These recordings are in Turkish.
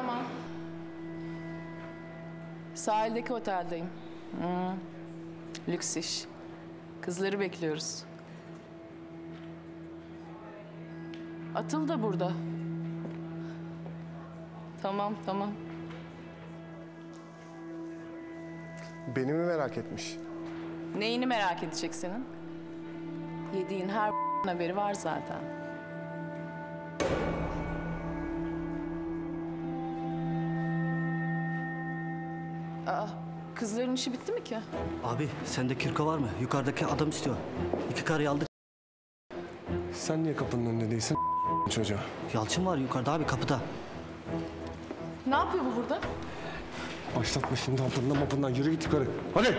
Yaman. Sahildeki oteldeyim. Hı. Lüks iş. Kızları bekliyoruz. Atıl da burada. Tamam, tamam. Beni mi merak etmiş? Neyini merak edecek senin? Yediğin her haberi var zaten. Kızların işi bitti mi ki? Abi sende kirko var mı? Yukarıdaki adam istiyor. İki karıyı aldık. Sen niye kapının önünde değilsin çocuğa? Yalçın var yukarıda abi kapıda. Ne yapıyor bu burada? Başlatma şimdi hapından mapından yürü git yukarı. Hadi.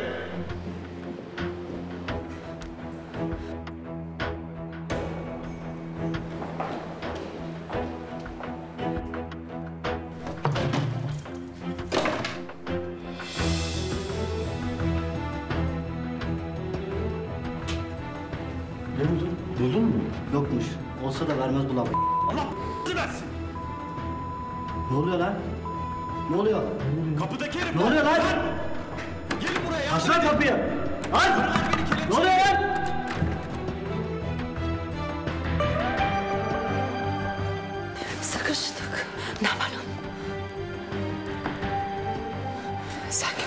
Yokmuş. Olsa da vermez bu lavayı. Allah versin. Ne oluyor lan? Ne oluyor? Kapıdaki herif. Ne oluyor lan? Gelin buraya. Aç lan kapıyı! Aç! Ne oluyor lan? Sıkıştık. Ne yapalım? Sakin.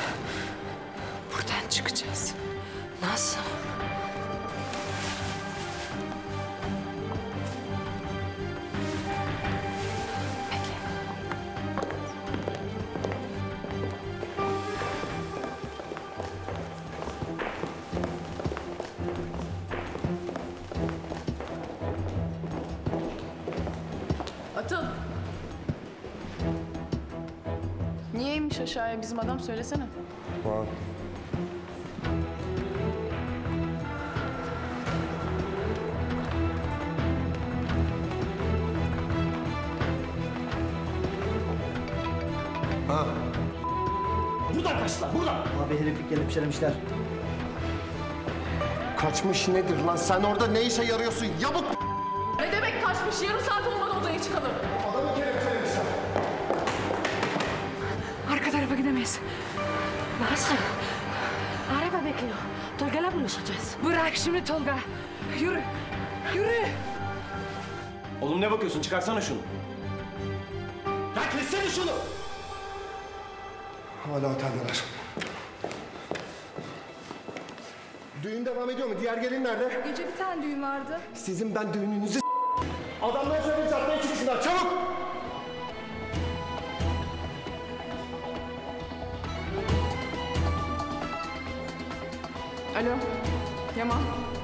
Buradan çıkacağız. Nasıl? İnmiş aşağıya bizim adam söylesene. Tamam. Ha, Buradan kaçtılar buradan. Abi herif kelepçelemişler. kaçmış nedir lan? Sen orada ne işe yarıyorsun? Yamuk! Ne demek kaçmış? Yarım saat olmadı odaya çıkalım. Adamı gidemeyiz. Nasıl? Araba bekliyor. Tolga'yla buluşacağız. Bırak şimdi Tolga. Yürü. Yürü. Oğlum ne bakıyorsun çıkarsana şunu. Ya kessene şunu. Hala oteldeler. Düğün devam ediyor mu? Diğer gelin nerede? Gece bir tane düğün vardı. Sizin ben düğününüzü Adamlar söyleyin caddeye çıksınlar çabuk! Alo. Yaman.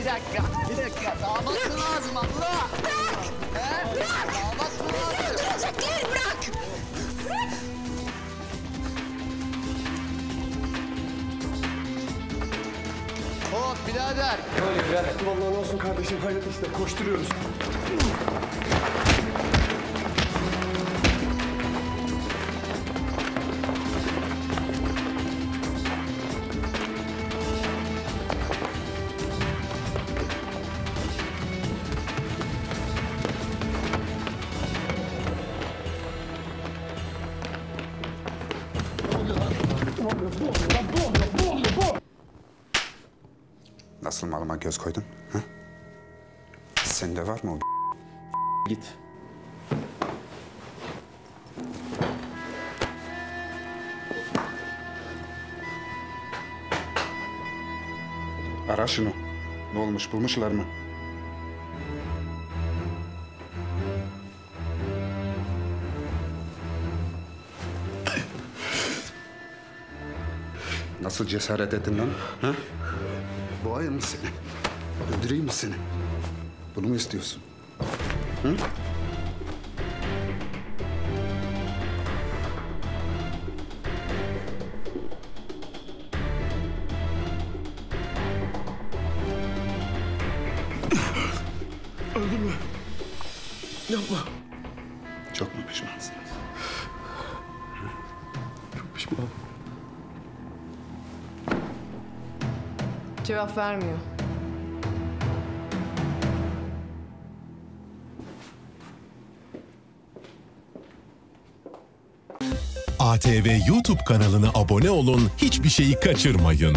Bir dakika, bir dakika. Damat lazım abla? Bırak! He? Bırak! Damat lazım? Öldürecek değil bırak. Hop birader. Vallahi ne olsun kardeşim hayat işte koşturuyoruz. Nasıl malıma göz koydun? Hı? Sende var mı o Git. Ara şunu. Ne olmuş bulmuşlar mı? Nasıl cesaret ettin lan? Ha? Boğayım mı seni? Öldüreyim mi seni? Bunu mu istiyorsun? Hı? Yapma. Çok mu pişmansın? Çok pişmanım. Cevap vermiyor. ATV YouTube kanalına abone olun, hiçbir şeyi kaçırmayın.